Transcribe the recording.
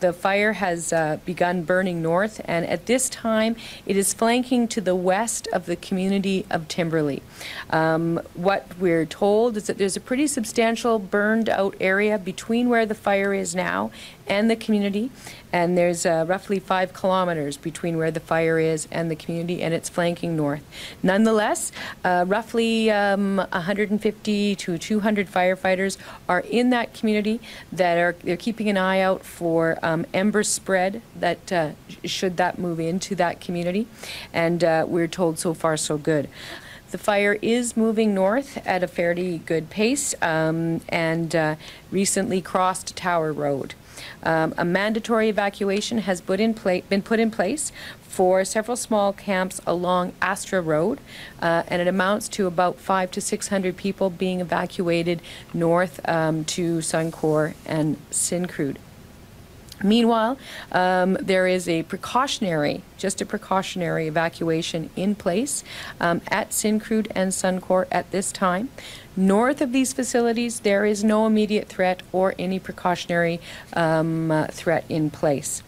the fire has uh, begun burning north, and at this time, it is flanking to the west of the community of Timberlea. Um, what we're told is that there's a pretty substantial burned out area between where the fire is now and the community, and there's uh, roughly five kilometers between where the fire is and the community, and it's flanking north. Nonetheless, uh, roughly um, 150 to 200 firefighters are in that community that are they're keeping an eye out for um, ember spread that uh, should that move into that community, and uh, we're told so far so good. The fire is moving north at a fairly good pace um, and uh, recently crossed Tower Road. Um, a mandatory evacuation has put been put in place for several small camps along Astra Road, uh, and it amounts to about five to six hundred people being evacuated north um, to Suncor and Syncrude. Meanwhile, um, there is a precautionary, just a precautionary evacuation in place um, at Syncrude and Suncor at this time. North of these facilities, there is no immediate threat or any precautionary um, uh, threat in place.